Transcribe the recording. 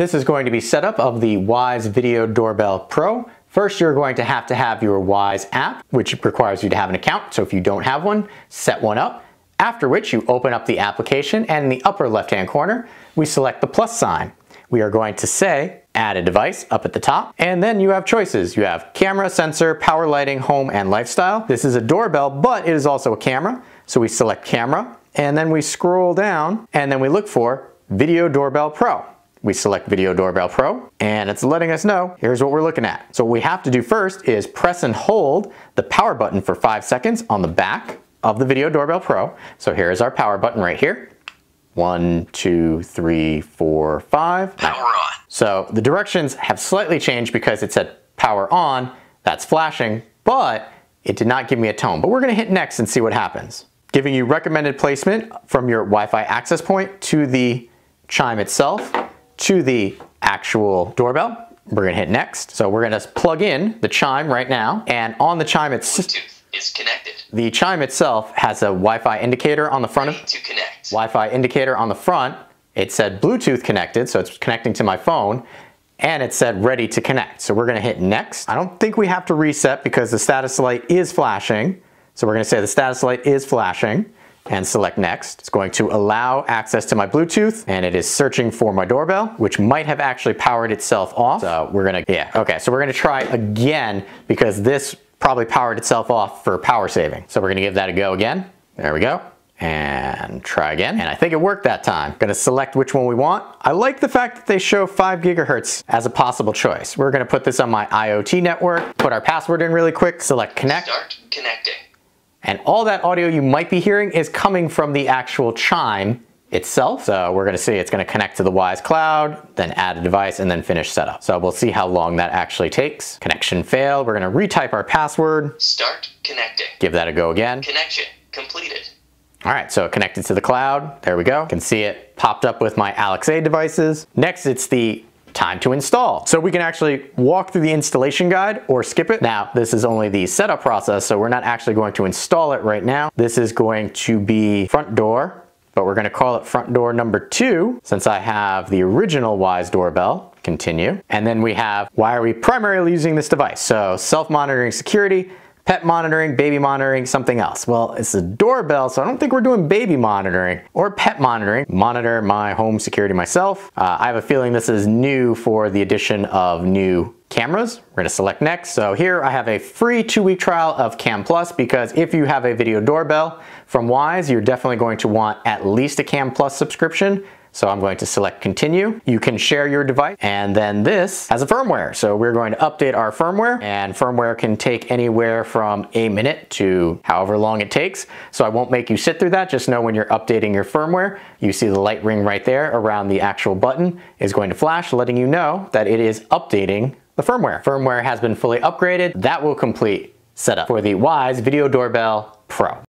This is going to be setup of the Wyze Video Doorbell Pro. First, you're going to have to have your Wyze app, which requires you to have an account. So if you don't have one, set one up. After which you open up the application and in the upper left-hand corner, we select the plus sign. We are going to say add a device up at the top. And then you have choices. You have camera, sensor, power lighting, home, and lifestyle. This is a doorbell, but it is also a camera. So we select camera and then we scroll down and then we look for Video Doorbell Pro. We select Video Doorbell Pro and it's letting us know here's what we're looking at. So what we have to do first is press and hold the power button for five seconds on the back of the Video Doorbell Pro. So here is our power button right here. One, two, three, four, five. Power on. So the directions have slightly changed because it said power on, that's flashing, but it did not give me a tone. But we're gonna hit next and see what happens. Giving you recommended placement from your Wi-Fi access point to the chime itself to the actual doorbell. We're gonna hit next. So we're gonna plug in the chime right now and on the chime it's is connected. the chime itself has a Wi-Fi indicator on the front of to connect. Wi-Fi indicator on the front. It said Bluetooth connected, so it's connecting to my phone and it said ready to connect. So we're gonna hit next. I don't think we have to reset because the status light is flashing. So we're gonna say the status light is flashing and select next. It's going to allow access to my Bluetooth and it is searching for my doorbell, which might have actually powered itself off. So we're gonna, yeah, okay. So we're gonna try again because this probably powered itself off for power saving. So we're gonna give that a go again. There we go. And try again. And I think it worked that time. Gonna select which one we want. I like the fact that they show five gigahertz as a possible choice. We're gonna put this on my IoT network, put our password in really quick, select connect. Start connecting. And all that audio you might be hearing is coming from the actual chime itself. So we're gonna see it's gonna connect to the Wyze Cloud, then add a device, and then finish setup. So we'll see how long that actually takes. Connection failed. We're gonna retype our password, Start connecting. give that a go again. Connection completed. All right, so connected to the cloud. There we go. You can see it popped up with my Alexa devices. Next, it's the time to install. So we can actually walk through the installation guide or skip it. Now, this is only the setup process, so we're not actually going to install it right now. This is going to be front door, but we're gonna call it front door number two, since I have the original Wyze doorbell, continue. And then we have, why are we primarily using this device? So self-monitoring security, pet monitoring, baby monitoring, something else. Well, it's a doorbell, so I don't think we're doing baby monitoring or pet monitoring. Monitor my home security myself. Uh, I have a feeling this is new for the addition of new cameras. We're gonna select next. So here I have a free two week trial of Cam Plus because if you have a video doorbell from Wyze, you're definitely going to want at least a Cam Plus subscription. So I'm going to select continue. You can share your device and then this has a firmware. So we're going to update our firmware and firmware can take anywhere from a minute to however long it takes. So I won't make you sit through that. Just know when you're updating your firmware, you see the light ring right there around the actual button is going to flash letting you know that it is updating the firmware. Firmware has been fully upgraded. That will complete setup for the Wyze Video Doorbell Pro.